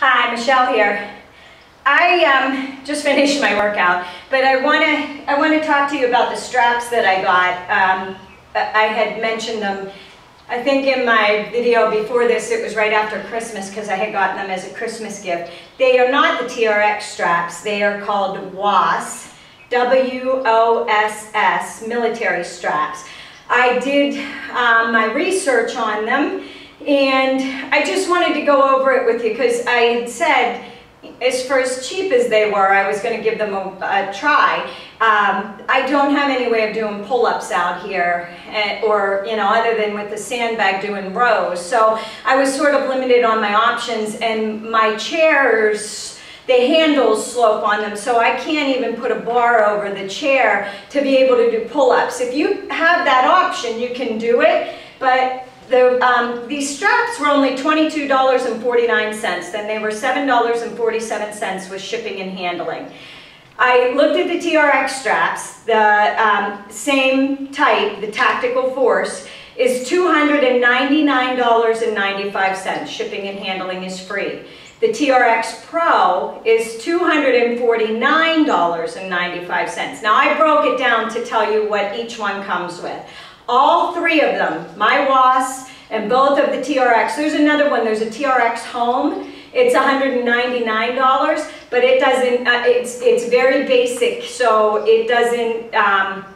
Hi, Michelle here. I um, just finished my workout, but I want to I want to talk to you about the straps that I got. Um, I had mentioned them, I think in my video before this, it was right after Christmas because I had gotten them as a Christmas gift. They are not the TRX straps. They are called WOSS, W-O-S-S, military straps. I did um, my research on them and I just wanted to go over it with you because I had said, as for as cheap as they were, I was going to give them a, a try. Um, I don't have any way of doing pull-ups out here, eh, or, you know, other than with the sandbag doing rows. So I was sort of limited on my options, and my chairs, the handles slope on them, so I can't even put a bar over the chair to be able to do pull-ups. If you have that option, you can do it, but the, um, these straps were only $22.49, then they were $7.47 with shipping and handling. I looked at the TRX straps, the um, same type, the Tactical Force, is $299.95. Shipping and handling is free. The TRX Pro is $249.95. Now I broke it down to tell you what each one comes with. All three of them, my WOSS and both of the TRX. There's another one, there's a TRX Home. It's $199, but it doesn't, uh, it's, it's very basic, so it doesn't, um,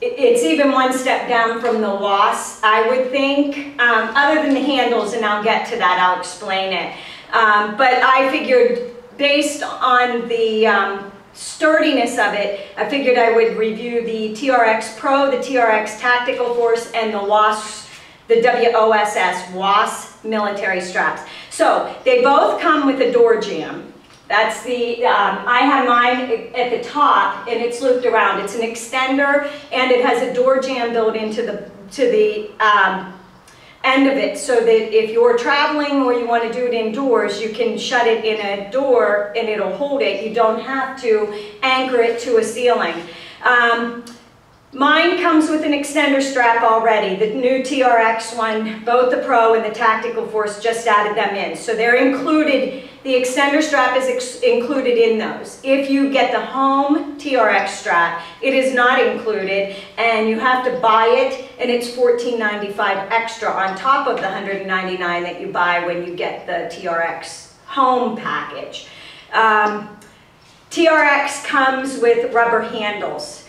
it's even one step down from the WOSS, I would think, um, other than the handles, and I'll get to that, I'll explain it. Um, but I figured, based on the um, sturdiness of it, I figured I would review the TRX Pro, the TRX Tactical Force, and the WOSS, the WOSS, WOSS military straps. So they both come with a door jamb. That's the, um, I have mine at the top and it's looped around. It's an extender and it has a door jamb built into the, to the um, end of it so that if you're traveling or you want to do it indoors, you can shut it in a door and it'll hold it. You don't have to anchor it to a ceiling. Um, mine comes with an extender strap already. The new TRX one, both the Pro and the Tactical Force just added them in. So they're included the extender strap is included in those. If you get the home TRX strap, it is not included and you have to buy it and it's $14.95 extra on top of the 199 that you buy when you get the TRX home package. Um, TRX comes with rubber handles.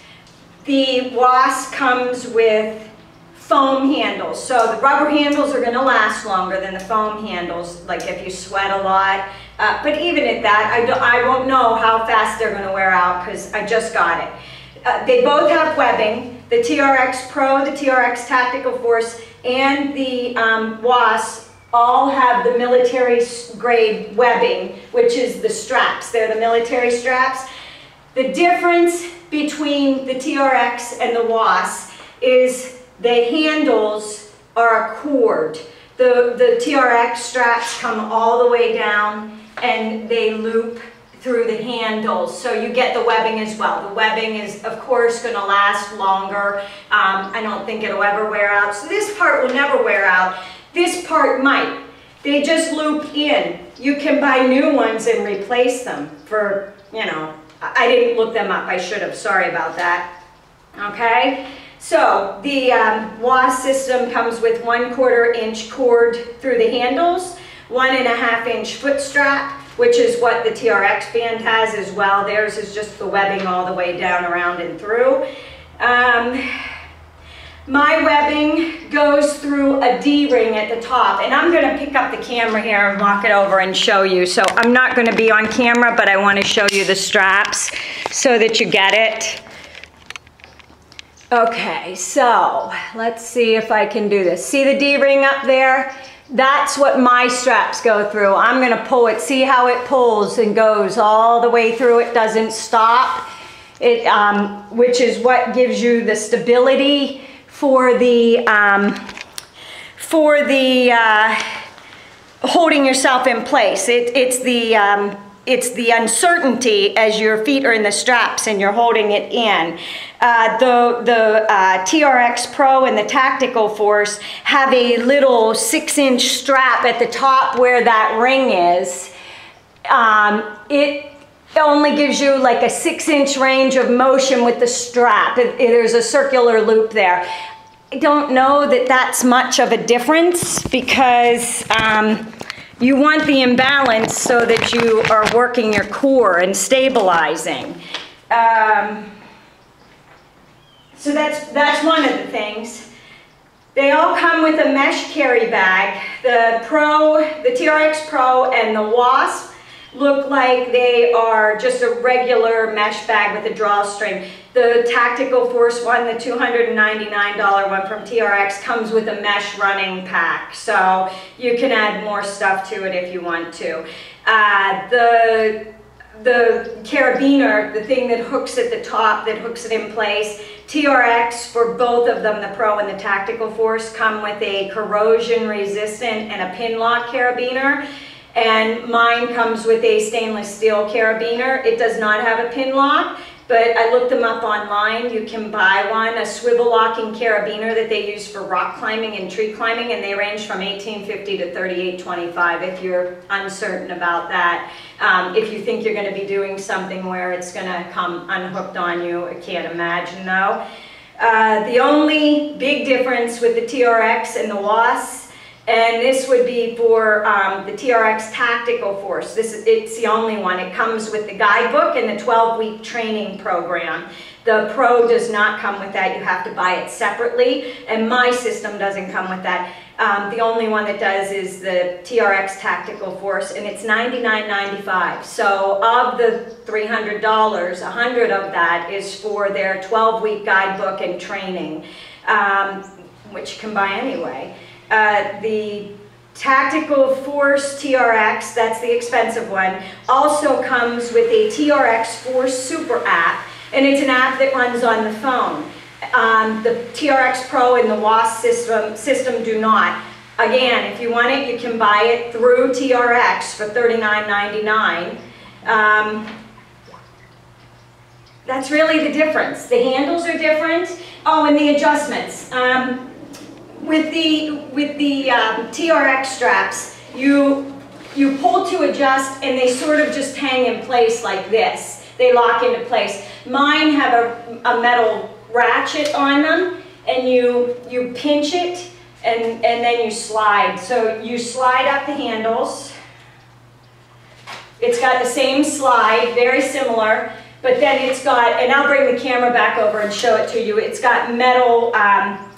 The WOSS comes with foam handles. So the rubber handles are going to last longer than the foam handles, like if you sweat a lot. Uh, but even at that, I, do, I won't know how fast they're going to wear out because I just got it. Uh, they both have webbing. The TRX Pro, the TRX Tactical Force, and the um, WOSS all have the military grade webbing, which is the straps. They're the military straps. The difference between the TRX and the WOSS is the handles are a cord. The, the TRX straps come all the way down and they loop through the handles. So you get the webbing as well. The webbing is, of course, going to last longer. Um, I don't think it'll ever wear out. So this part will never wear out. This part might. They just loop in. You can buy new ones and replace them for, you know, I didn't look them up. I should have. Sorry about that. Okay? So the um, WOSS system comes with one quarter inch cord through the handles, one and a half inch foot strap, which is what the TRX band has as well. Theirs is just the webbing all the way down around and through. Um, my webbing goes through a D-ring at the top, and I'm gonna pick up the camera here and walk it over and show you. So I'm not gonna be on camera, but I wanna show you the straps so that you get it. Okay, so let's see if I can do this. See the D-ring up there? That's what my straps go through. I'm gonna pull it. See how it pulls and goes all the way through. It doesn't stop. It, um, which is what gives you the stability for the, um, for the uh, holding yourself in place. It, it's the, um, it's the uncertainty as your feet are in the straps and you're holding it in. Uh, the the uh, TRX Pro and the Tactical Force have a little six inch strap at the top where that ring is. Um, it only gives you like a six inch range of motion with the strap. It, it, there's a circular loop there. I don't know that that's much of a difference because um, you want the imbalance so that you are working your core and stabilizing. Um, so that's, that's one of the things. They all come with a mesh carry bag. The Pro, the TRX Pro and the WOSS look like they are just a regular mesh bag with a drawstring. The Tactical Force one, the $299 one from TRX, comes with a mesh running pack. So you can add more stuff to it if you want to. Uh, the the carabiner, the thing that hooks at the top, that hooks it in place, TRX for both of them, the Pro and the Tactical Force, come with a corrosion resistant and a pin lock carabiner and mine comes with a stainless steel carabiner. It does not have a pin lock, but I looked them up online. You can buy one, a swivel locking carabiner that they use for rock climbing and tree climbing, and they range from 1850 to 3825 if you're uncertain about that. Um, if you think you're going to be doing something where it's going to come unhooked on you, I can't imagine though. Uh, the only big difference with the TRX and the WOSS and this would be for um, the TRX Tactical Force. This It's the only one. It comes with the guidebook and the 12-week training program. The Pro does not come with that. You have to buy it separately, and my system doesn't come with that. Um, the only one that does is the TRX Tactical Force, and it's $99.95. So of the $300, 100 of that is for their 12-week guidebook and training, um, which you can buy anyway. Uh, the Tactical Force TRX, that's the expensive one, also comes with a TRX Force Super app, and it's an app that runs on the phone. Um, the TRX Pro and the WOSS system, system do not. Again, if you want it, you can buy it through TRX for $39.99. Um, that's really the difference. The handles are different. Oh, and the adjustments. Um, with the, with the um, TRX straps, you, you pull to adjust and they sort of just hang in place like this. They lock into place. Mine have a, a metal ratchet on them and you, you pinch it and, and then you slide. So you slide up the handles. It's got the same slide, very similar, but then it's got, and I'll bring the camera back over and show it to you, it's got metal um,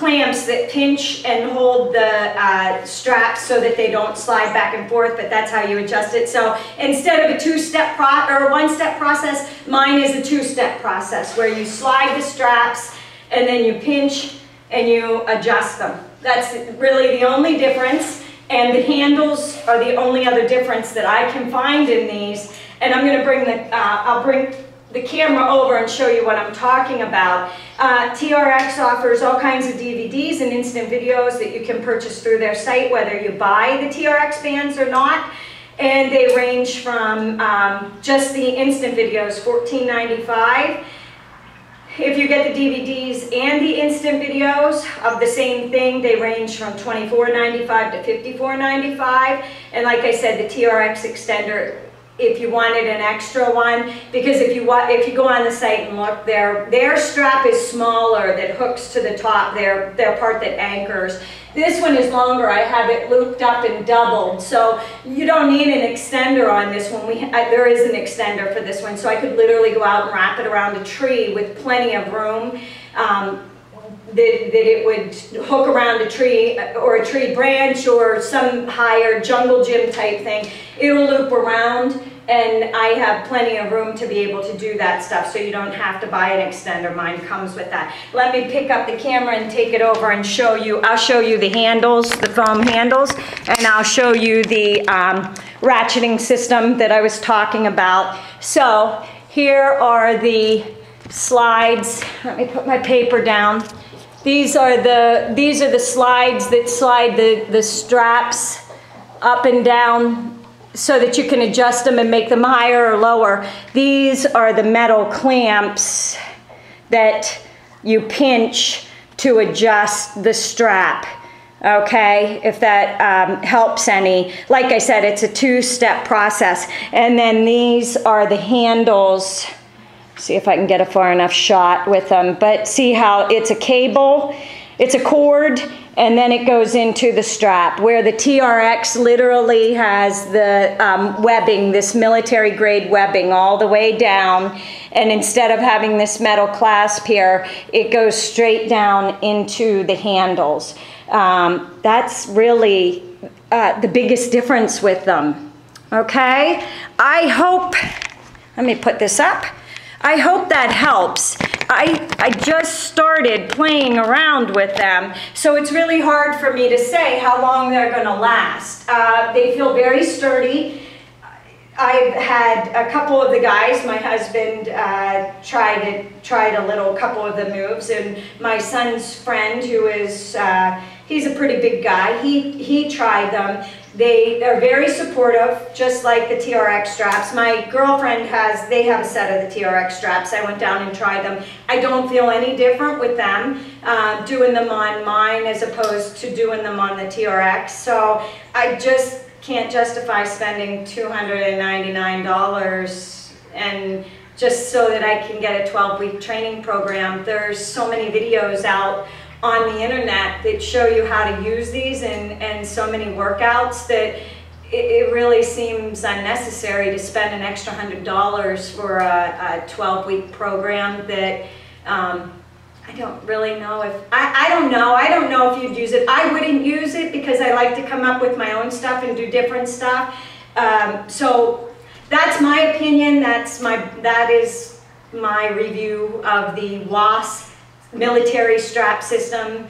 clamps that pinch and hold the uh, straps so that they don't slide back and forth, but that's how you adjust it. So instead of a two-step pro or one-step process, mine is a two-step process where you slide the straps and then you pinch and you adjust them. That's really the only difference. And the handles are the only other difference that I can find in these. And I'm gonna bring the, uh, I'll bring the camera over and show you what I'm talking about. Uh, TRX offers all kinds of DVDs and instant videos that you can purchase through their site, whether you buy the TRX bands or not. And they range from um, just the instant videos, $14.95. If you get the DVDs and the instant videos of the same thing, they range from $24.95 to $54.95. And like I said, the TRX extender if you wanted an extra one because if you if you go on the site and look their their strap is smaller that hooks to the top their their part that anchors. This one is longer. I have it looped up and doubled. So you don't need an extender on this one. We there is an extender for this one. So I could literally go out and wrap it around a tree with plenty of room. Um, that, that it would hook around a tree or a tree branch or some higher jungle gym type thing. It'll loop around and I have plenty of room to be able to do that stuff so you don't have to buy an extender. Mine comes with that. Let me pick up the camera and take it over and show you. I'll show you the handles, the foam handles, and I'll show you the um, ratcheting system that I was talking about. So here are the slides. Let me put my paper down. These are the, these are the slides that slide the, the straps up and down so that you can adjust them and make them higher or lower. These are the metal clamps that you pinch to adjust the strap. okay, if that um, helps any. Like I said, it's a two-step process. And then these are the handles. See if I can get a far enough shot with them. But see how it's a cable, it's a cord, and then it goes into the strap where the TRX literally has the um, webbing, this military grade webbing all the way down. And instead of having this metal clasp here, it goes straight down into the handles. Um, that's really uh, the biggest difference with them. Okay? I hope, let me put this up. I hope that helps. I, I just started playing around with them, so it's really hard for me to say how long they're going to last. Uh, they feel very sturdy. I've had a couple of the guys, my husband uh, tried it, tried a little couple of the moves, and my son's friend, who is uh, he's a pretty big guy, he he tried them. They are very supportive, just like the TRX straps. My girlfriend has, they have a set of the TRX straps. I went down and tried them. I don't feel any different with them, uh, doing them on mine as opposed to doing them on the TRX. So I just can't justify spending $299 and just so that I can get a 12-week training program. There's so many videos out on the internet that show you how to use these and, and so many workouts that it, it really seems unnecessary to spend an extra hundred dollars for a, a 12 week program that um, I don't really know if, I, I don't know, I don't know if you'd use it. I wouldn't use it because I like to come up with my own stuff and do different stuff. Um, so that's my opinion, that's my, that is my review of the WOSS military strap system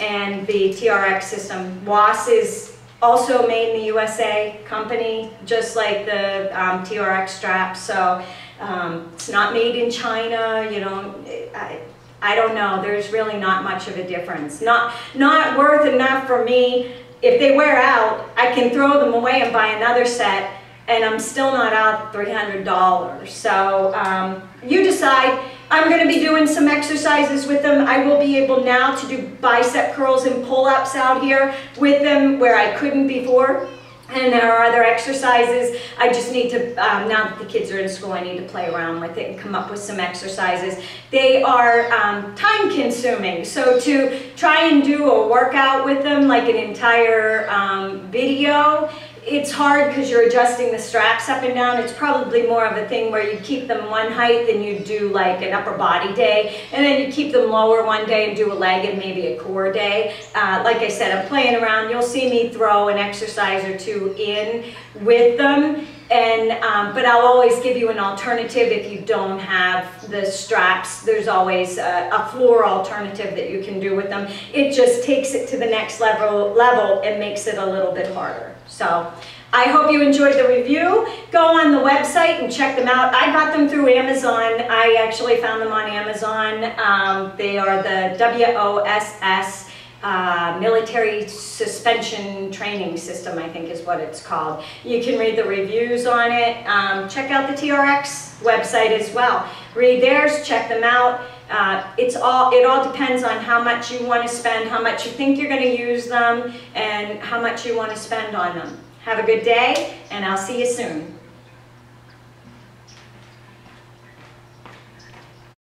and the TRX system. WOSS is also made in the USA company, just like the um, TRX strap. So um, it's not made in China, you know, I, I don't know, there's really not much of a difference. Not, not worth enough for me. If they wear out, I can throw them away and buy another set and I'm still not out $300. So um, you decide. I'm going to be doing some exercises with them. I will be able now to do bicep curls and pull-ups out here with them where I couldn't before. And there are other exercises. I just need to, um, now that the kids are in school, I need to play around with it and come up with some exercises. They are um, time consuming. So to try and do a workout with them, like an entire um, video, it's hard because you're adjusting the straps up and down. It's probably more of a thing where you keep them one height than you do like an upper body day. And then you keep them lower one day and do a leg and maybe a core day. Uh, like I said, I'm playing around. You'll see me throw an exercise or two in with them. And, um, but I'll always give you an alternative if you don't have the straps. There's always a, a, floor alternative that you can do with them. It just takes it to the next level, level and makes it a little bit harder. So I hope you enjoyed the review. Go on the website and check them out. I got them through Amazon. I actually found them on Amazon. Um, they are the WOSS uh, military suspension training system, I think is what it's called. You can read the reviews on it. Um, check out the TRX website as well. Read theirs, check them out. Uh, it's all, it all depends on how much you want to spend, how much you think you're going to use them, and how much you want to spend on them. Have a good day, and I'll see you soon.